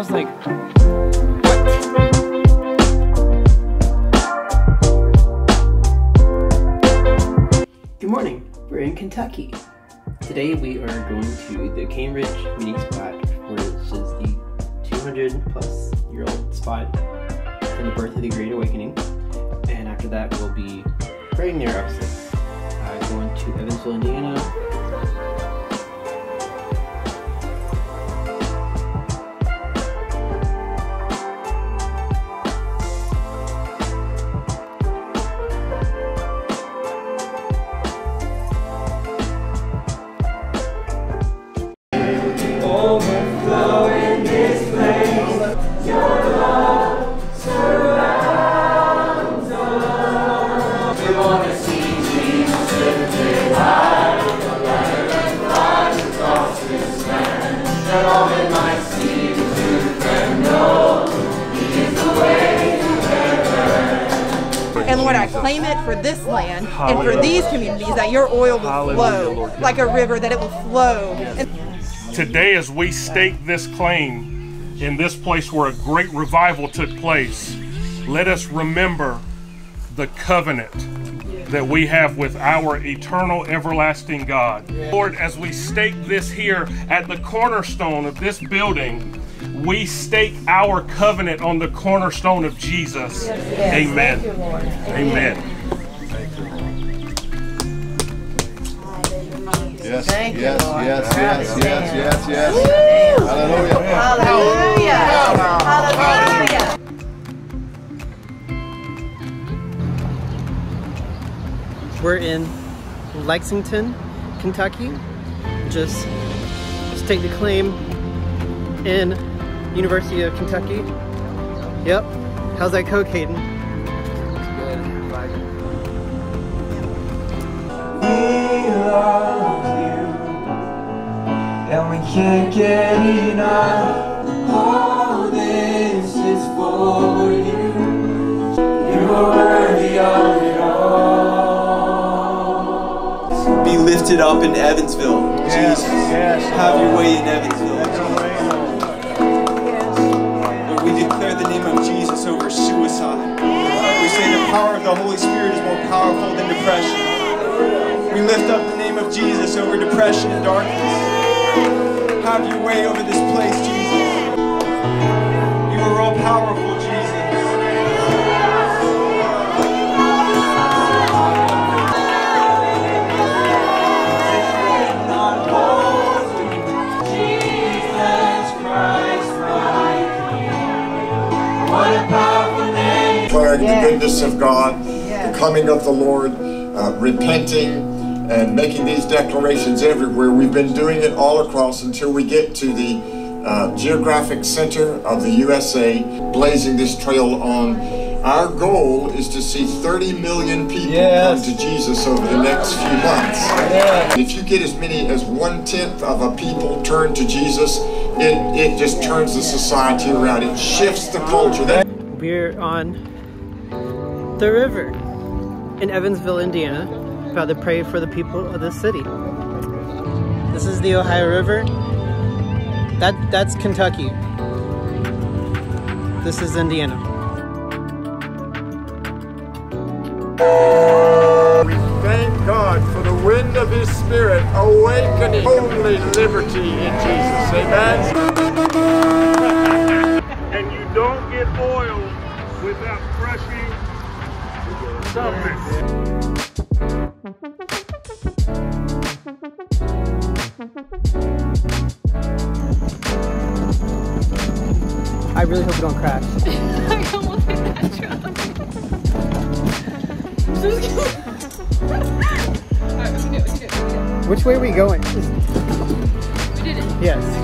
was like, Good morning. We're in Kentucky. Today we are going to the Cane Ridge meeting spot, which is the 200 plus year old spot from the birth of the Great Awakening. And after that, we'll be praying there, obviously. Uh, going to Evansville, Indiana. Claim it for this land and for these communities that your oil will flow like a river, that it will flow. And Today, as we stake this claim in this place where a great revival took place, let us remember the covenant that we have with our eternal, everlasting God. Lord, as we stake this here at the cornerstone of this building, we stake our covenant on the cornerstone of Jesus. Amen. Amen. Yes, yes, yes, yes, yes, yes, yes. Hallelujah. hallelujah. Hallelujah. We're in Lexington, Kentucky. Just stake the claim in University of Kentucky. Yep. How's that coke, Hayden? We love you, and we can't get enough. All this is for you. You are worthy of it all. be lifted up in Evansville. Jesus, have your way in Evansville. Jesus over suicide. We say the power of the Holy Spirit is more powerful than depression. We lift up the name of Jesus over depression and darkness. Have your way over this place, Jesus. Declaring the goodness of God, the coming of the Lord, uh, repenting, and making these declarations everywhere. We've been doing it all across until we get to the uh, geographic center of the USA, blazing this trail on. Our goal is to see 30 million people Yes. come to Jesus over the next few months. If you get as many as one tenth of a people turn to Jesus, it, it just turns the society around. It shifts the culture. That We're on the river in Evansville, Indiana, about to pray for the people of this city. This is the Ohio River. That that's Kentucky. This is Indiana. We thank God for the wind of His Spirit awakening holy liberty in Jesus. Amen. I really hope we don't crash. I almost hit that truck. Which way are we going? We did it. Yes.